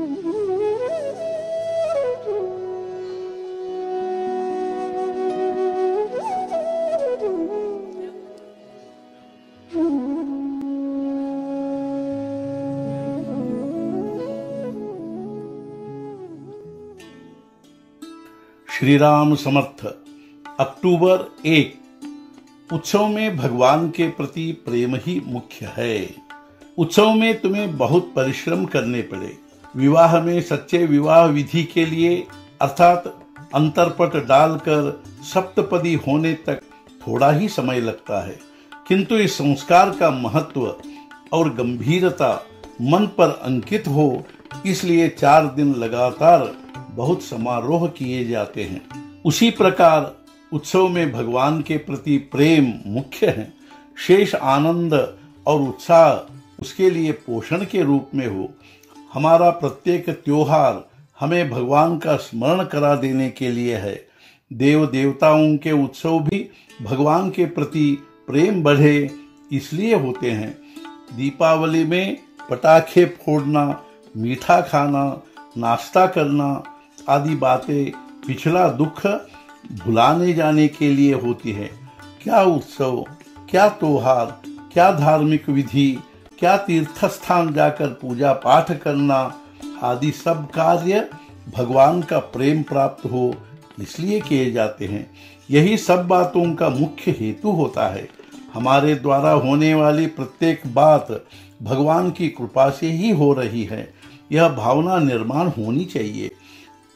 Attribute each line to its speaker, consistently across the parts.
Speaker 1: श्री राम समर्थ, अक्टूबर एक। उत्सव में भगवान के प्रति प्रेम ही मुख्य है। उत्सव में तुम्हें बहुत परिश्रम करने पड़े। विवाह में सच्चे विवाह विधि के लिए, अर्थात अंतरपट डालकर सप्तपदी होने तक थोड़ा ही समय लगता है। किंतु इस संस्कार का महत्व और गंभीरता मन पर अंकित हो, इसलिए चार दिन लगातार बहुत समारोह किए जाते हैं। उसी प्रकार उत्सव में भगवान के प्रति प्रेम मुख्य है। शेष आनंद और उत्साह उसके लिए पोषण के रूप में हो। हमारा प्रत्येक त्योहार हमें भगवान का स्मरण करा देने के लिए है। देव देवताओं के उत्सव भी भगवान के प्रति प्रेम बढ़े इसलिए होते हैं। दीपावली में पटाखे फोड़ना, मीठा खाना, नाश्ता करना आदि बातें पिछला दुख भुलाने जाने के लिए होती है। क्या उत्सव, क्या त्योहार, क्या धार्मिक विधि क्या तीर्थ स्थान जाकर पूजा पाठ करना आदि सब कार्य भगवान का प्रेम प्राप्त हो इसलिए किए जाते हैं। यही सब बातों का मुख्य हेतु होता है। हमारे द्वारा होने वाली प्रत्येक बात भगवान की कृपा से ही हो रही है। यह भावना निर्माण होनी चाहिए।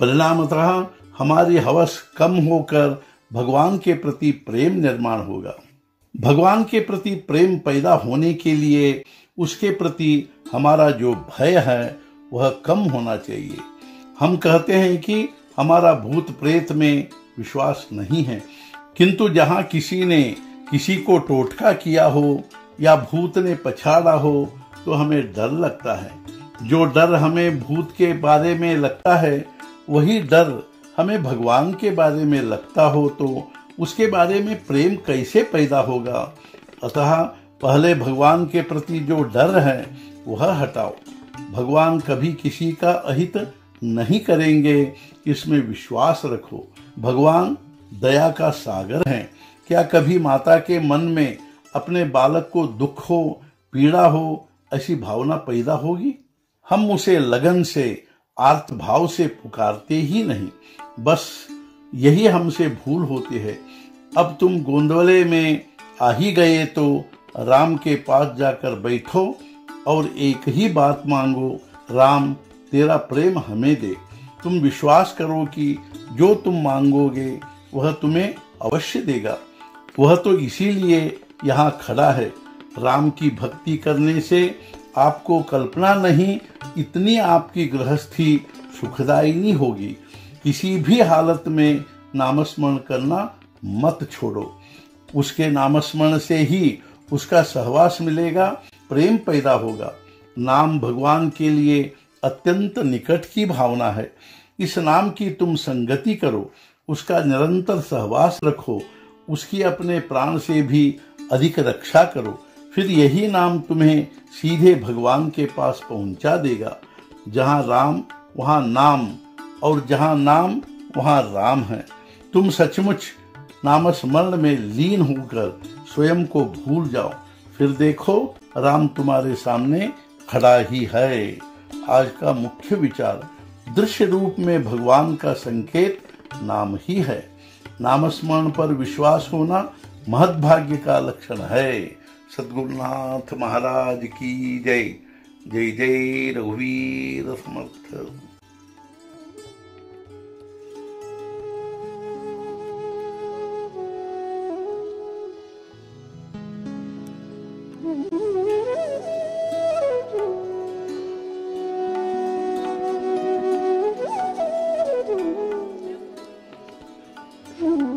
Speaker 1: परिणामतः हमारी हवस कम होकर भगवान के प्रति प्रेम निर्माण होगा। भगवान के प्रति प्रेम पैदा होने के लिए उसके प्रति हमारा जो भय है, वह कम होना चाहिए। हम कहते हैं कि हमारा भूत प्रेत में विश्वास नहीं है। किंतु जहाँ किसी ने किसी को टोटका किया हो या भूत ने पछाड़ा हो तो हमें डर लगता है। जो डर हमें भूत के बारे में लगता है, वही डर हमें भगवान के बारे में लगता हो तो उसके बारे में प्रेम कैसे पैदा होगा? अतः पहले भगवान के प्रति जो डर है, वह हटाओ। भगवान कभी किसी का अहित नहीं करेंगे। इसमें विश्वास रखो। भगवान दया का सागर है। क्या कभी माता के मन में अपने बालक को दुख हो, पीड़ा हो, ऐसी भावना पैदा होगी? हम उसे लगन से, आर्त भाव से पुकारते ही नहीं। बस यही हमसे भूल होती है। अब तुम गोंदवले में आ ही गए तो राम के पास जाकर बैठो और एक ही बात मांगो, राम, तेरा प्रेम हमें दे। तुम विश्वास करो कि जो तुम मांगोगे, वह तुम्हें अवश्य देगा। वह तो इसीलिए यहाँ खड़ा है। राम की भक्ति करने से आपको कल्पना नहीं, इतनी आपकी गृहस्थी सुखदायिनी होगी। किसी भी हालत में नामस्मरण करना मत छोड़ो। उसके नामस्मरण से ही उसका सहवास मिलेगा, प्रेम पैदा होगा। नाम भगवान के लिए अत्यंत निकट की भावना है। इस नाम की तुम संगति करो, उसका निरंतर सहवास रखो, उसकी अपने प्राण से भी अधिक रक्षा करो। फिर यही नाम तुम्हें सीधे भगवान के पास पहुँचा देगा। जहाँ राम, वहाँ नाम, और जहाँ नाम, वहाँ राम है। तुम सचमुच नामस्मरण में लीन होकर स्वयं को भूल जाओ। फिर देखो, राम तुम्हारे सामने खड़ा ही है। आज का मुख्य विचार, दृश्य रूप में भगवान का संकेत नाम ही है। नामस्मरण पर विश्वास होना महदभाग्य का लक्षण है। सदगुरुनाथ महाराज की जय। जय जय रघुवीर समर्थ। 嗯。